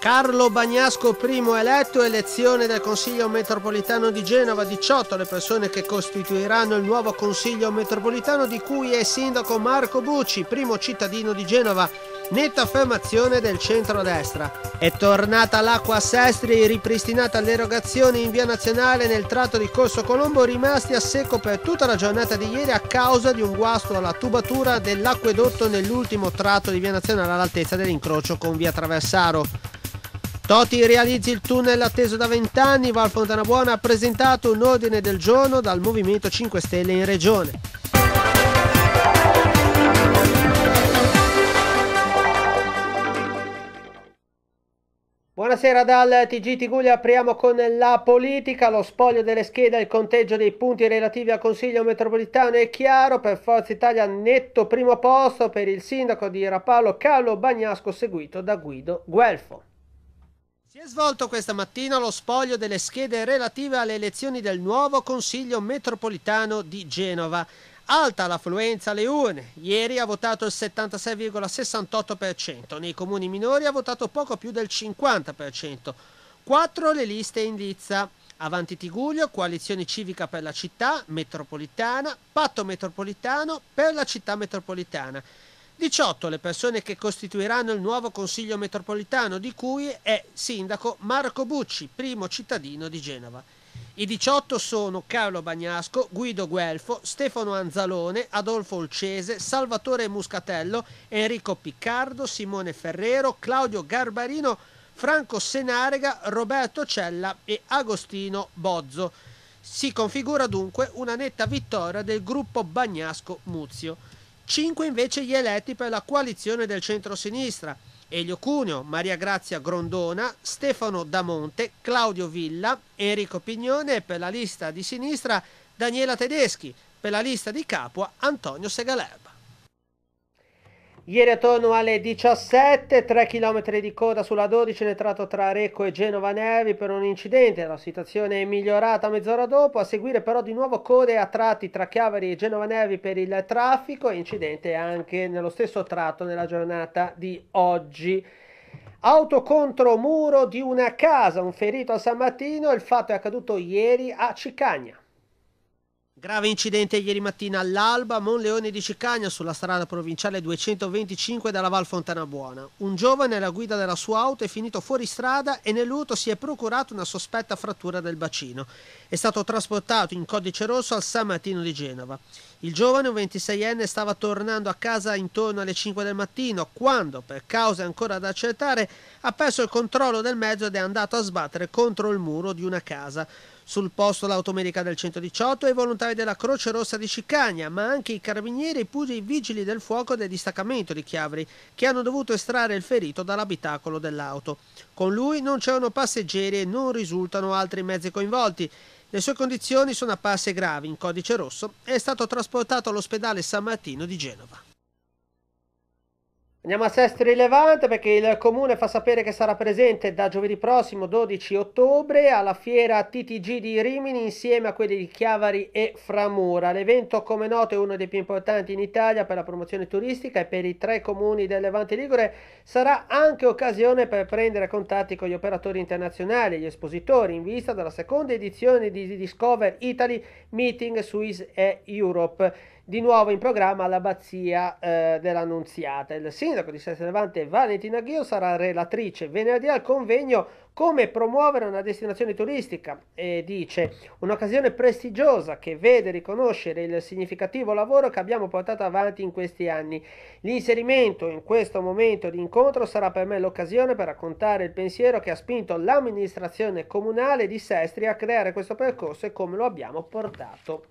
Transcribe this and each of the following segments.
Carlo Bagnasco primo eletto, elezione del Consiglio metropolitano di Genova, 18 le persone che costituiranno il nuovo Consiglio metropolitano di cui è sindaco Marco Bucci, primo cittadino di Genova, netta affermazione del centro-destra. È tornata l'acqua a Sestri ripristinata l'erogazione in via nazionale nel tratto di Corso Colombo rimasti a secco per tutta la giornata di ieri a causa di un guasto alla tubatura dell'acquedotto nell'ultimo tratto di via nazionale all'altezza dell'incrocio con via Traversaro. Toti realizzi il tunnel atteso da vent'anni, Val Fontanabuona ha presentato un ordine del giorno dal Movimento 5 Stelle in Regione. Buonasera dal TG Tiguglia, apriamo con la politica, lo spoglio delle schede, il conteggio dei punti relativi al Consiglio metropolitano è chiaro, per Forza Italia netto primo posto per il sindaco di Rapallo Carlo Bagnasco seguito da Guido Guelfo. Si è svolto questa mattina lo spoglio delle schede relative alle elezioni del nuovo Consiglio metropolitano di Genova. Alta l'affluenza alle urne. Ieri ha votato il 76,68%, nei comuni minori ha votato poco più del 50%. Quattro le liste in lizza. Avanti Tiguglio, Coalizione Civica per la città metropolitana, Patto metropolitano per la città metropolitana. 18 le persone che costituiranno il nuovo Consiglio metropolitano, di cui è sindaco Marco Bucci, primo cittadino di Genova. I 18 sono Carlo Bagnasco, Guido Guelfo, Stefano Anzalone, Adolfo Olcese, Salvatore Muscatello, Enrico Piccardo, Simone Ferrero, Claudio Garbarino, Franco Senarega, Roberto Cella e Agostino Bozzo. Si configura dunque una netta vittoria del gruppo Bagnasco-Muzio. 5 invece gli eletti per la coalizione del centro-sinistra. Elio Cuneo, Maria Grazia Grondona, Stefano Damonte, Claudio Villa, Enrico Pignone per la lista di sinistra Daniela Tedeschi, per la lista di Capua Antonio Segalerba. Ieri attorno alle 17, 3 km di coda sulla 12 nel tratto tra Recco e Genova Nervi per un incidente. La situazione è migliorata mezz'ora dopo, a seguire però di nuovo code a tratti tra Chiavari e Genova Nervi per il traffico, incidente anche nello stesso tratto nella giornata di oggi. Auto contro muro di una casa, un ferito a San Martino, il fatto è accaduto ieri a Cicagna. Grave incidente ieri mattina all'alba a Monleone di Cicagna sulla strada provinciale 225 dalla Val Fontanabuona. Un giovane alla guida della sua auto è finito fuori strada e nell'urto si è procurato una sospetta frattura del bacino. È stato trasportato in codice rosso al San Martino di Genova. Il giovane, un 26enne, stava tornando a casa intorno alle 5 del mattino quando, per cause ancora da accertare, ha perso il controllo del mezzo ed è andato a sbattere contro il muro di una casa. Sul posto l'automedica del 118 e i volontari della Croce Rossa di Cicagna, ma anche i carabinieri e pure i vigili del fuoco del distaccamento di Chiavri, che hanno dovuto estrarre il ferito dall'abitacolo dell'auto. Con lui non c'erano passeggeri e non risultano altri mezzi coinvolti. Le sue condizioni sono apparse gravi in codice rosso e è stato trasportato all'ospedale San Martino di Genova. Andiamo a Sestri Levante perché il comune fa sapere che sarà presente da giovedì prossimo 12 ottobre alla fiera TTG di Rimini insieme a quelli di Chiavari e Framura. L'evento come noto è uno dei più importanti in Italia per la promozione turistica e per i tre comuni del Levante Ligure sarà anche occasione per prendere contatti con gli operatori internazionali e gli espositori in vista della seconda edizione di Discover Italy Meeting Swiss e Europe di nuovo in programma all'abbazia eh, dell'Annunziata. Il sindaco di Sestri Levante Valentina Ghio sarà relatrice venerdì al convegno come promuovere una destinazione turistica e dice un'occasione prestigiosa che vede riconoscere il significativo lavoro che abbiamo portato avanti in questi anni. L'inserimento in questo momento di incontro sarà per me l'occasione per raccontare il pensiero che ha spinto l'amministrazione comunale di Sestri a creare questo percorso e come lo abbiamo portato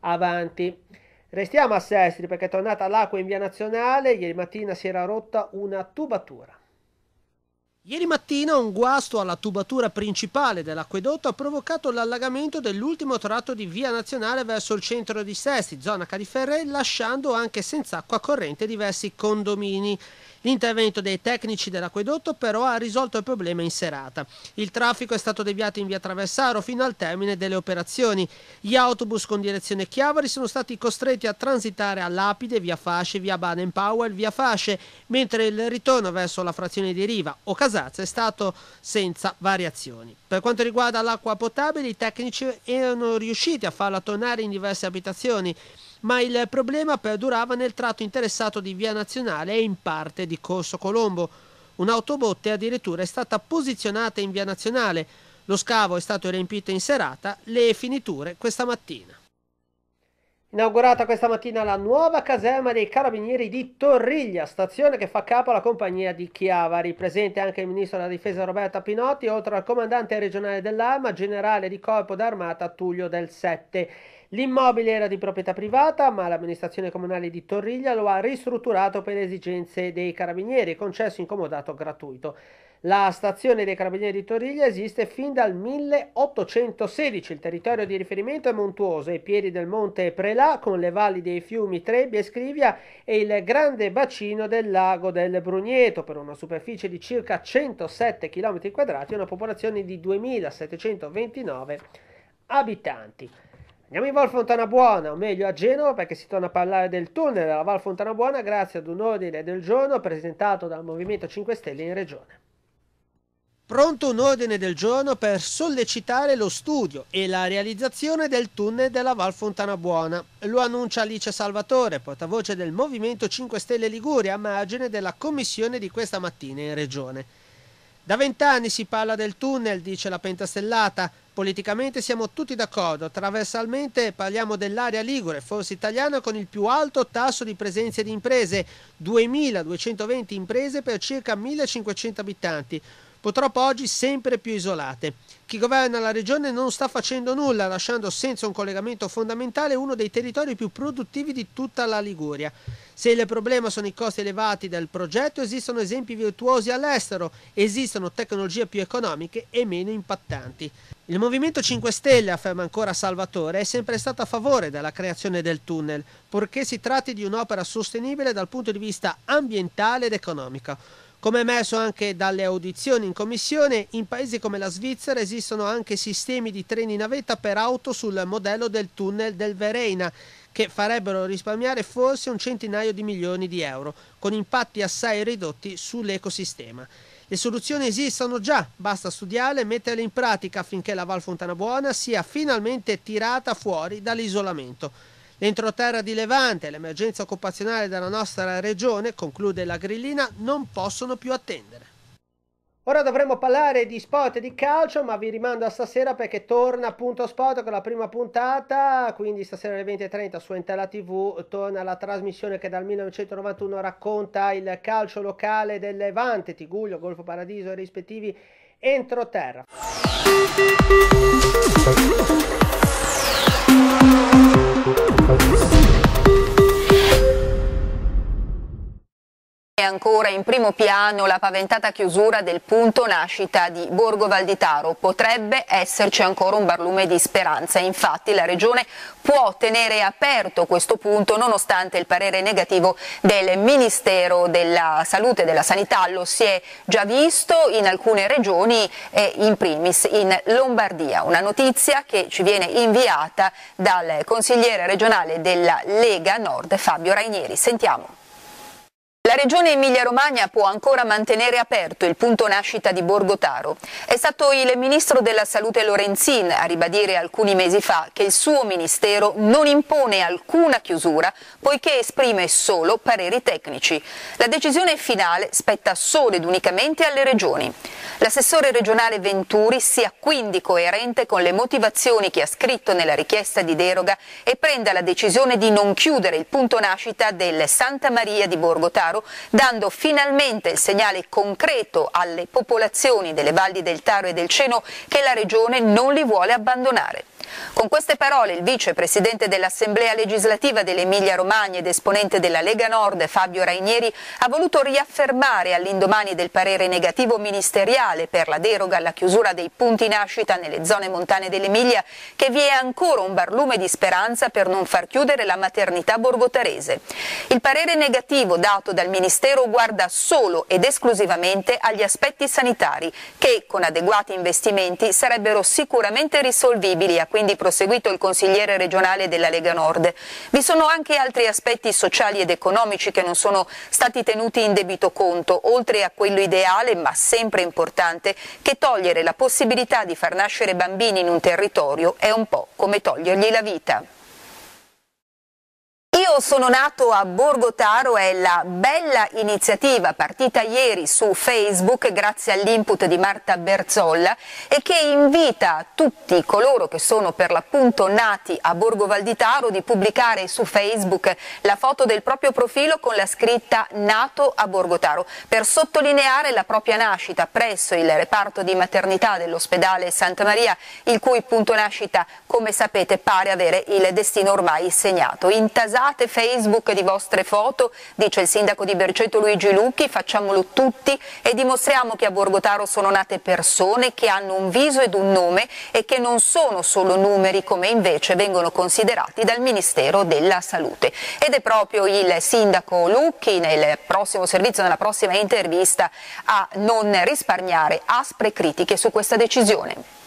avanti. Restiamo a Sestri perché è tornata l'acqua in via nazionale, ieri mattina si era rotta una tubatura. Ieri mattina un guasto alla tubatura principale dell'acquedotto ha provocato l'allagamento dell'ultimo tratto di via nazionale verso il centro di Sesti, zona Califerre, lasciando anche senza acqua corrente diversi condomini. L'intervento dei tecnici dell'acquedotto però ha risolto il problema in serata. Il traffico è stato deviato in via Traversaro fino al termine delle operazioni. Gli autobus con direzione Chiavari sono stati costretti a transitare a Lapide, via Fasce, via Baden Powell, via Fasce, mentre il ritorno verso la frazione di Riva o Casale Casazza è stato senza variazioni. Per quanto riguarda l'acqua potabile, i tecnici erano riusciti a farla tornare in diverse abitazioni, ma il problema perdurava nel tratto interessato di Via Nazionale e in parte di Corso Colombo. Un'autobotte addirittura è stata posizionata in Via Nazionale. Lo scavo è stato riempito in serata, le finiture questa mattina. Inaugurata questa mattina la nuova caserma dei Carabinieri di Torriglia, stazione che fa capo alla compagnia di Chiavari. Presente anche il ministro della difesa Roberta Pinotti, oltre al comandante regionale dell'Arma, generale di corpo d'armata Tullio del Sette. L'immobile era di proprietà privata, ma l'amministrazione comunale di Torriglia lo ha ristrutturato per esigenze dei carabinieri, concesso in comodato gratuito. La stazione dei Carabinieri di Toriglia esiste fin dal 1816. Il territorio di riferimento è montuoso, ai piedi del monte Prelà, con le valli dei fiumi Trebbia e Scrivia e il grande bacino del lago del Brugneto, per una superficie di circa 107 km quadrati e una popolazione di 2729 abitanti. Andiamo in Val Fontana Buona, o meglio a Genova, perché si torna a parlare del tunnel della Val Fontana Buona grazie ad un ordine del giorno presentato dal Movimento 5 Stelle in Regione. Pronto un ordine del giorno per sollecitare lo studio e la realizzazione del tunnel della Val Fontana Buona. Lo annuncia Alice Salvatore, portavoce del Movimento 5 Stelle Liguria, a margine della commissione di questa mattina in regione. Da vent'anni si parla del tunnel, dice la Pentastellata. Politicamente siamo tutti d'accordo. Traversalmente parliamo dell'area ligure, forse italiana, con il più alto tasso di presenza di imprese, 2.220 imprese per circa 1.500 abitanti purtroppo oggi sempre più isolate. Chi governa la regione non sta facendo nulla, lasciando senza un collegamento fondamentale uno dei territori più produttivi di tutta la Liguria. Se il problema sono i costi elevati del progetto, esistono esempi virtuosi all'estero, esistono tecnologie più economiche e meno impattanti. Il Movimento 5 Stelle, afferma ancora Salvatore, è sempre stato a favore della creazione del tunnel, purché si tratti di un'opera sostenibile dal punto di vista ambientale ed economico. Come emerso anche dalle audizioni in commissione, in paesi come la Svizzera esistono anche sistemi di treni navetta per auto sul modello del tunnel del Vereina, che farebbero risparmiare forse un centinaio di milioni di euro, con impatti assai ridotti sull'ecosistema. Le soluzioni esistono già, basta studiarle e metterle in pratica affinché la Val Fontana Buona sia finalmente tirata fuori dall'isolamento. L'entroterra di Levante e l'emergenza occupazionale della nostra regione, conclude la grillina, non possono più attendere. Ora dovremmo parlare di sport e di calcio, ma vi rimando a stasera perché torna appunto Sport con la prima puntata, quindi stasera alle 20.30 su Entella TV torna la trasmissione che dal 1991 racconta il calcio locale del Levante, Tiguglio, Golfo Paradiso e rispettivi entroterra. Ancora in primo piano la paventata chiusura del punto nascita di Borgo Valditaro. Potrebbe esserci ancora un barlume di speranza. Infatti la Regione può tenere aperto questo punto nonostante il parere negativo del Ministero della Salute e della Sanità. Lo si è già visto in alcune regioni e in primis in Lombardia. Una notizia che ci viene inviata dal consigliere regionale della Lega Nord Fabio Rainieri. Sentiamo. La regione Emilia-Romagna può ancora mantenere aperto il punto nascita di Borgotaro. È stato il ministro della Salute Lorenzin a ribadire alcuni mesi fa che il suo ministero non impone alcuna chiusura poiché esprime solo pareri tecnici. La decisione finale spetta solo ed unicamente alle regioni. L'assessore regionale Venturi sia quindi coerente con le motivazioni che ha scritto nella richiesta di deroga e prenda la decisione di non chiudere il punto nascita del Santa Maria di Borgotaro, dando finalmente il segnale concreto alle popolazioni delle valli del Taro e del Ceno che la Regione non li vuole abbandonare. Con queste parole il vicepresidente dell'Assemblea legislativa dell'Emilia Romagna ed esponente della Lega Nord Fabio Rainieri ha voluto riaffermare all'indomani del parere negativo ministeriale per la deroga alla chiusura dei punti nascita nelle zone montane dell'Emilia che vi è ancora un barlume di speranza per non far chiudere la maternità borgotarese. Il parere negativo dato dal Ministero guarda solo ed esclusivamente agli aspetti sanitari che con adeguati investimenti sarebbero sicuramente risolvibili a 15 quindi proseguito il consigliere regionale della Lega Nord. Vi sono anche altri aspetti sociali ed economici che non sono stati tenuti in debito conto, oltre a quello ideale, ma sempre importante, che togliere la possibilità di far nascere bambini in un territorio è un po' come togliergli la vita. Io sono nato a Borgotaro è la bella iniziativa partita ieri su Facebook grazie all'input di Marta Berzolla e che invita tutti coloro che sono per l'appunto nati a Borgo Valditaro di pubblicare su Facebook la foto del proprio profilo con la scritta Nato a Borgotaro per sottolineare la propria nascita presso il reparto di maternità dell'ospedale Santa Maria il cui punto nascita come sapete pare avere il destino ormai segnato. Intasate Usate Facebook di vostre foto, dice il sindaco di Berceto Luigi Lucchi, facciamolo tutti e dimostriamo che a Borgotaro sono nate persone che hanno un viso ed un nome e che non sono solo numeri come invece vengono considerati dal Ministero della Salute. Ed è proprio il sindaco Lucchi nel prossimo servizio, nella prossima intervista, a non risparmiare aspre critiche su questa decisione.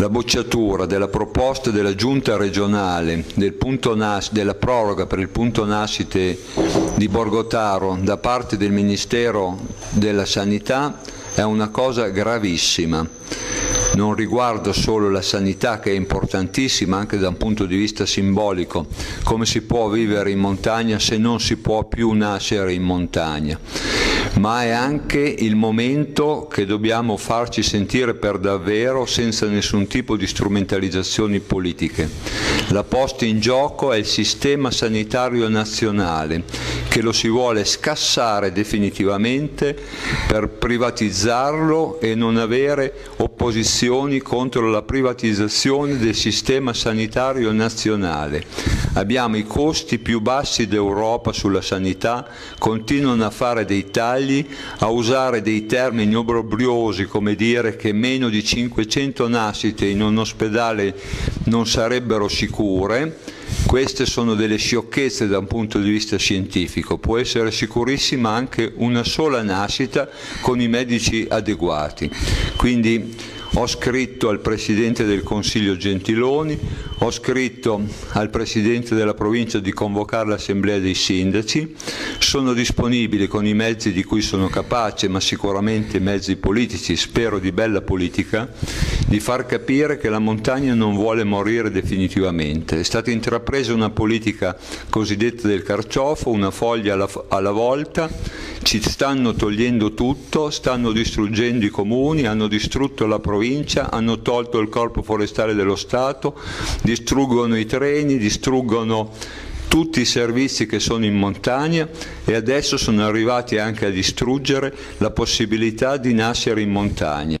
La bocciatura della proposta della giunta regionale del nas, della proroga per il punto nascite di Borgotaro da parte del Ministero della Sanità è una cosa gravissima. Non riguarda solo la sanità che è importantissima anche da un punto di vista simbolico, come si può vivere in montagna se non si può più nascere in montagna, ma è anche il momento che dobbiamo farci sentire per davvero senza nessun tipo di strumentalizzazioni politiche. La posta in gioco è il sistema sanitario nazionale che lo si vuole scassare definitivamente per privatizzarlo e non avere opposizione azioni contro la privatizzazione del sistema sanitario nazionale. Abbiamo i costi più bassi d'Europa sulla sanità, continuano a fare dei tagli, a usare dei termini obbrobriosi come dire che meno di 500 nascite in un ospedale non sarebbero sicure. Queste sono delle sciocchezze da un punto di vista scientifico, può essere sicurissima anche una sola nascita con i medici adeguati. Quindi ho scritto al Presidente del Consiglio Gentiloni, ho scritto al Presidente della provincia di convocare l'Assemblea dei Sindaci, sono disponibile con i mezzi di cui sono capace, ma sicuramente mezzi politici, spero di bella politica, di far capire che la montagna non vuole morire definitivamente. È stata intrapresa una politica cosiddetta del carciofo, una foglia alla, alla volta, ci stanno togliendo tutto, stanno distruggendo i comuni, hanno distrutto la provincia, hanno tolto il corpo forestale dello Stato, distruggono i treni, distruggono tutti i servizi che sono in montagna e adesso sono arrivati anche a distruggere la possibilità di nascere in montagna.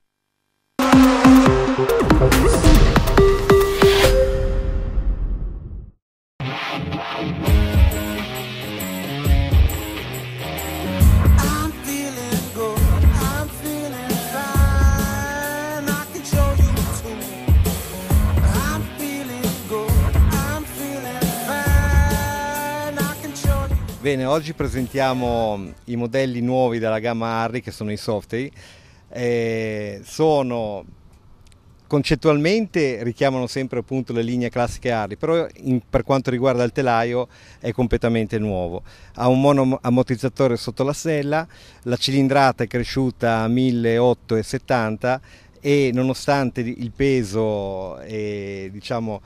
Bene, oggi presentiamo i modelli nuovi della gamma Harry che sono i Softail. Eh, sono concettualmente richiamano sempre appunto le linee classiche Harry, però in, per quanto riguarda il telaio è completamente nuovo. Ha un monoammortizzatore sotto la sella, la cilindrata è cresciuta a 1870 e nonostante il peso e diciamo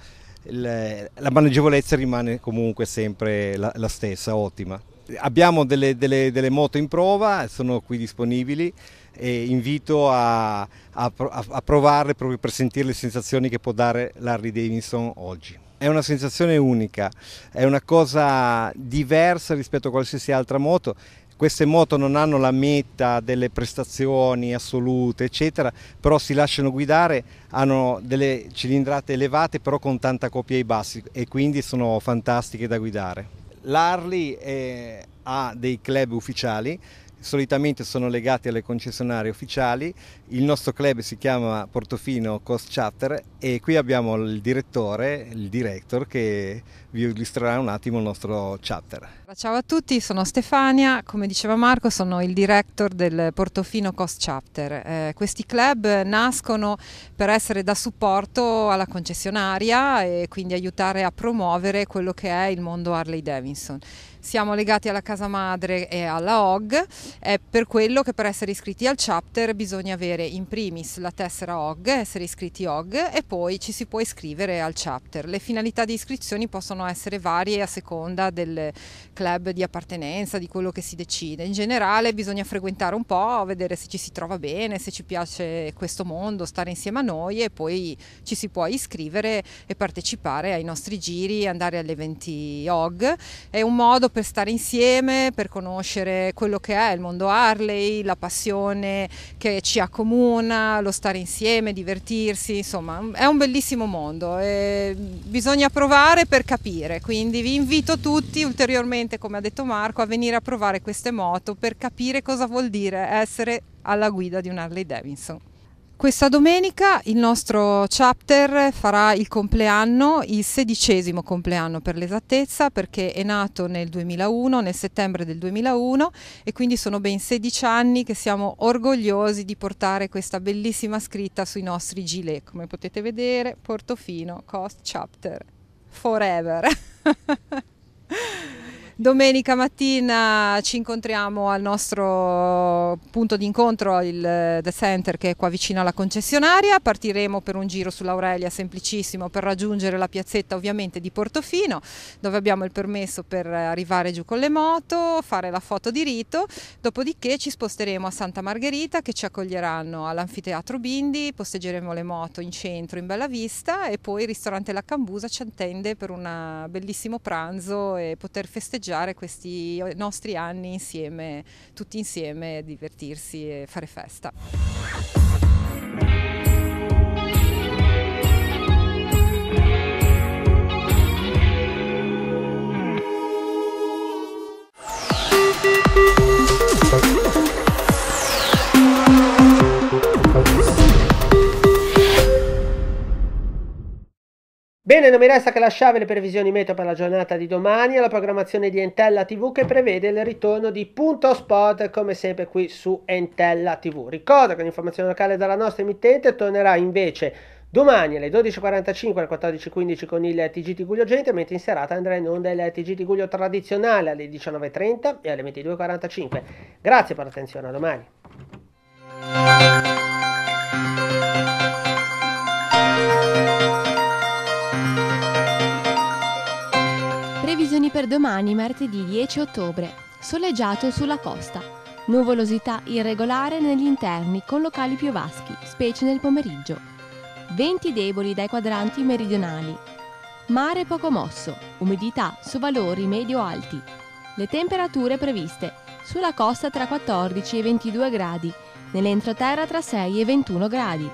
la maneggevolezza rimane comunque sempre la, la stessa, ottima. Abbiamo delle, delle, delle, moto in prova, sono qui disponibili e invito a, a, a provarle proprio per sentire le sensazioni che può dare l'Harley Davidson oggi. È una sensazione unica, è una cosa diversa rispetto a qualsiasi altra moto queste moto non hanno la meta delle prestazioni assolute, eccetera, però si lasciano guidare, hanno delle cilindrate elevate, però con tanta coppia ai bassi e quindi sono fantastiche da guidare. L'Harley ha dei club ufficiali, solitamente sono legati alle concessionarie ufficiali. Il nostro club si chiama Portofino Coast Chapter e qui abbiamo il direttore, il director che vi illustrerà un attimo il nostro chapter. Ciao a tutti, sono Stefania, come diceva Marco sono il director del Portofino Coast Chapter. Eh, questi club nascono per essere da supporto alla concessionaria e quindi aiutare a promuovere quello che è il mondo Harley Davidson siamo legati alla casa madre e alla OG, è per quello che per essere iscritti al chapter bisogna avere in primis la tessera OG, essere iscritti OG e poi ci si può iscrivere al chapter. Le finalità di iscrizione possono essere varie a seconda del club di appartenenza, di quello che si decide. In generale bisogna frequentare un po', vedere se ci si trova bene, se ci piace questo mondo, stare insieme a noi e poi ci si può iscrivere e partecipare ai nostri giri, andare agli eventi OG. È un modo per stare insieme, per conoscere quello che è il mondo Harley, la passione che ci accomuna, lo stare insieme, divertirsi, insomma è un bellissimo mondo e bisogna provare per capire, quindi vi invito tutti ulteriormente, come ha detto Marco, a venire a provare queste moto per capire cosa vuol dire essere alla guida di un Harley Davidson. Questa domenica il nostro chapter farà il compleanno, il sedicesimo compleanno per l'esattezza, perché è nato nel 2001, nel settembre del 2001 e quindi sono ben 16 anni che siamo orgogliosi di portare questa bellissima scritta sui nostri gilet. Come potete vedere, Portofino Cost Chapter Forever. Domenica mattina ci incontriamo al nostro punto di incontro, il The Center che è qua vicino alla concessionaria. Partiremo per un giro sull'Aurelia semplicissimo per raggiungere la piazzetta ovviamente di Portofino dove abbiamo il permesso per arrivare giù con le moto, fare la foto di rito. Dopodiché ci sposteremo a Santa Margherita che ci accoglieranno all'anfiteatro Bindi, posteggeremo le moto in centro in Bella Vista e poi il ristorante La Cambusa ci attende per un bellissimo pranzo e poter festeggiare festeggiare questi nostri anni insieme, tutti insieme, divertirsi e fare festa. Bene, non mi resta che lasciarvi le previsioni meteo per la giornata di domani e la programmazione di Entella TV che prevede il ritorno di Punto Spot come sempre qui su Entella TV. Ricordo che l'informazione locale dalla nostra emittente tornerà invece domani alle 12.45 alle 14.15 con il TGT Guglio Gente, mentre in serata andrà in onda il TGT Guglio tradizionale alle 19.30 e alle 22.45. Grazie per l'attenzione, a domani. Previsioni per domani, martedì 10 ottobre. Soleggiato sulla costa. Nuvolosità irregolare negli interni con locali piovaschi, specie nel pomeriggio. Venti deboli dai quadranti meridionali. Mare poco mosso, umidità su valori medio-alti. Le temperature previste. Sulla costa tra 14 e 22 gradi, nell'entroterra tra 6 e 21 gradi.